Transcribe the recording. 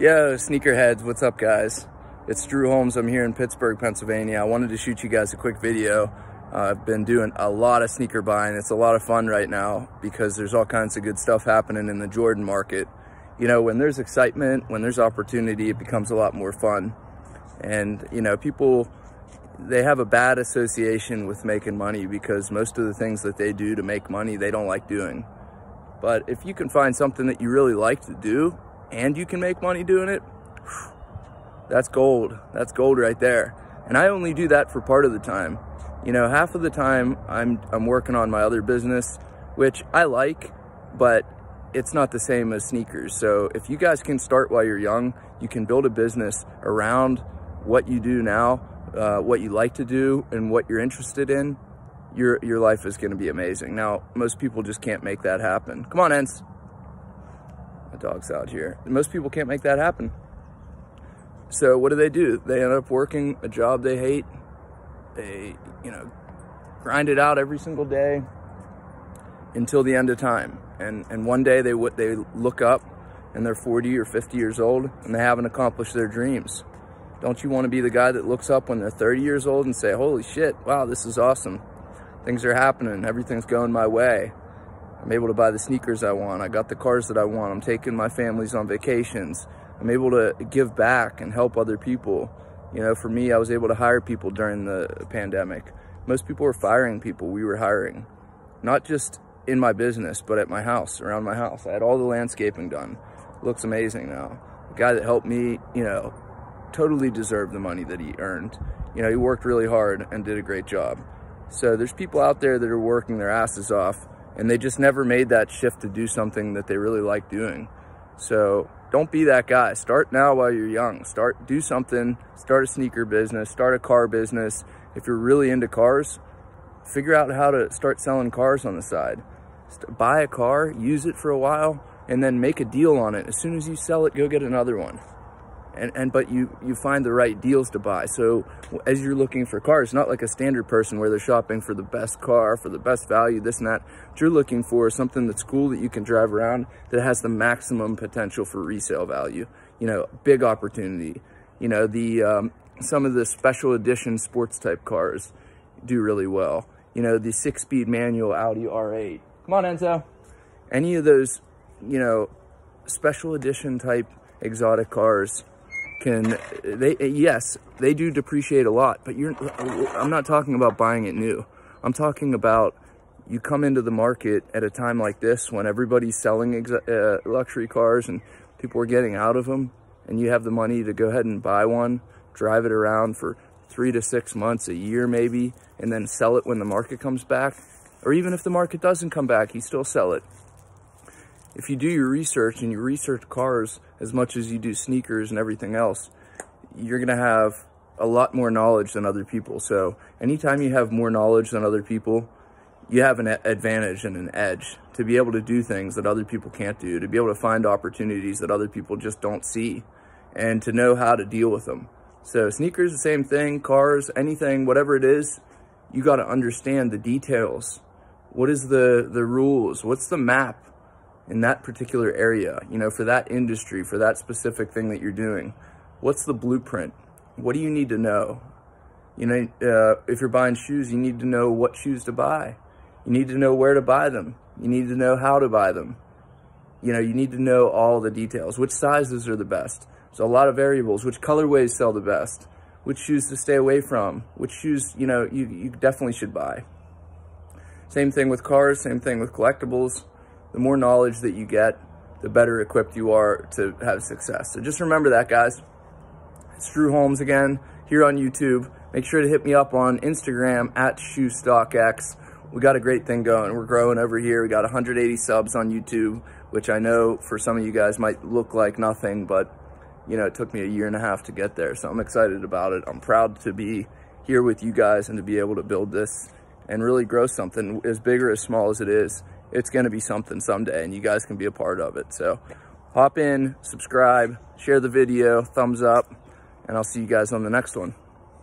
Yo, sneakerheads, what's up guys? It's Drew Holmes, I'm here in Pittsburgh, Pennsylvania. I wanted to shoot you guys a quick video. Uh, I've been doing a lot of sneaker buying. It's a lot of fun right now because there's all kinds of good stuff happening in the Jordan market. You know, when there's excitement, when there's opportunity, it becomes a lot more fun. And, you know, people, they have a bad association with making money because most of the things that they do to make money, they don't like doing. But if you can find something that you really like to do, and you can make money doing it, that's gold. That's gold right there. And I only do that for part of the time. You know, half of the time I'm, I'm working on my other business, which I like, but it's not the same as sneakers. So if you guys can start while you're young, you can build a business around what you do now, uh, what you like to do and what you're interested in, your, your life is gonna be amazing. Now, most people just can't make that happen. Come on, Enzo dog's out here. Most people can't make that happen. So what do they do? They end up working a job they hate. They, you know, grind it out every single day until the end of time. And and one day they they look up and they're 40 or 50 years old and they haven't accomplished their dreams. Don't you want to be the guy that looks up when they're 30 years old and say, "Holy shit, wow, this is awesome. Things are happening. Everything's going my way." I'm able to buy the sneakers I want. I got the cars that I want. I'm taking my families on vacations. I'm able to give back and help other people. You know, for me, I was able to hire people during the pandemic. Most people were firing people. We were hiring. Not just in my business, but at my house, around my house. I had all the landscaping done. Looks amazing now. The guy that helped me, you know, totally deserved the money that he earned. You know, he worked really hard and did a great job. So there's people out there that are working their asses off and they just never made that shift to do something that they really like doing. So don't be that guy. Start now while you're young. Start, do something, start a sneaker business, start a car business. If you're really into cars, figure out how to start selling cars on the side. Buy a car, use it for a while, and then make a deal on it. As soon as you sell it, go get another one and, and but you you find the right deals to buy. So as you're looking for cars not like a standard person where they're shopping for the best car for the best value this and that. What you're looking for is something that's cool that you can drive around that has the maximum potential for resale value. You know big opportunity. You know the um, some of the special edition sports type cars do really well. You know the six speed manual audi r8 come on enzo. Any of those you know special edition type exotic cars can they yes they do depreciate a lot but you're i'm not talking about buying it new. I'm talking about you come into the market at a time like this when everybody's selling uh, luxury cars and people are getting out of them and you have the money to go ahead and buy one drive it around for three to six months a year maybe and then sell it when the market comes back. Or even if the market doesn't come back you still sell it. If you do your research and you research cars as much as you do sneakers and everything else, you're going to have a lot more knowledge than other people. So anytime you have more knowledge than other people, you have an advantage and an edge to be able to do things that other people can't do, to be able to find opportunities that other people just don't see, and to know how to deal with them. So sneakers, the same thing, cars, anything, whatever it is, you got to understand the details. What is the, the rules? What's the map? In that particular area, you know, for that industry, for that specific thing that you're doing? What's the blueprint? What do you need to know? You know, uh, if you're buying shoes, you need to know what shoes to buy. You need to know where to buy them. You need to know how to buy them. You know, you need to know all the details. Which sizes are the best? There's a lot of variables. Which colorways sell the best? Which shoes to stay away from? Which shoes, you know, you, you definitely should buy. Same thing with cars, same thing with collectibles the more knowledge that you get, the better equipped you are to have success. So just remember that, guys. It's Drew Holmes again here on YouTube. Make sure to hit me up on Instagram at ShoeStockX. We got a great thing going. We're growing over here. We got 180 subs on YouTube, which I know for some of you guys might look like nothing, but you know, it took me a year and a half to get there. So I'm excited about it. I'm proud to be here with you guys and to be able to build this and really grow something as big or as small as it is it's going to be something someday and you guys can be a part of it. So hop in, subscribe, share the video, thumbs up, and I'll see you guys on the next one.